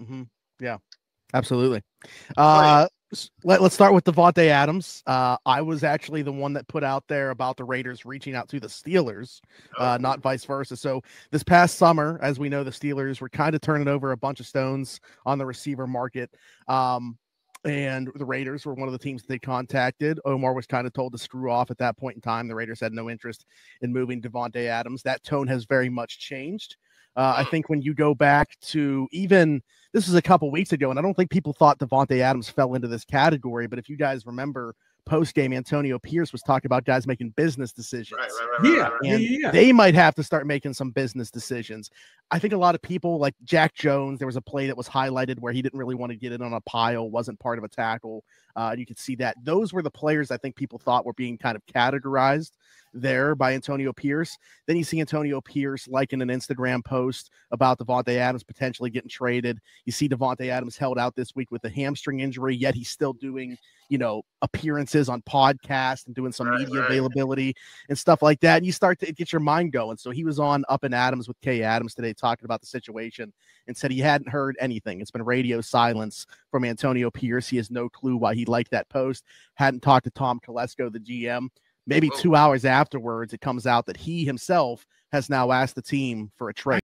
Mm-hmm. Yeah, absolutely. Uh, let, us start with Davante Adams. Uh, I was actually the one that put out there about the Raiders reaching out to the Steelers, uh, oh. not vice versa. So this past summer, as we know, the Steelers were kind of turning over a bunch of stones on the receiver market. Um, and the Raiders were one of the teams they contacted. Omar was kind of told to screw off at that point in time. The Raiders had no interest in moving Davante Adams. That tone has very much changed. Uh, I think when you go back to even this was a couple weeks ago, and I don't think people thought Davante Adams fell into this category. But if you guys remember post game, Antonio Pierce was talking about guys making business decisions. Right, right, right, yeah, yeah, yeah, they might have to start making some business decisions. I think a lot of people, like Jack Jones, there was a play that was highlighted where he didn't really want to get it on a pile, wasn't part of a tackle. Uh, you could see that. Those were the players I think people thought were being kind of categorized there by Antonio Pierce. Then you see Antonio Pierce liking an Instagram post about Davante Adams potentially getting traded. You see Davante Adams held out this week with a hamstring injury, yet he's still doing, you know, appearances on podcasts and doing some right, media right. availability and stuff like that. And you start to get your mind going. So he was on Up and Adams with Kay Adams today talking about the situation and said he hadn't heard anything. It's been radio silence from Antonio Pierce. He has no clue why he liked that post. Hadn't talked to Tom Telesco, the GM. Maybe two hours afterwards, it comes out that he himself has now asked the team for a trade.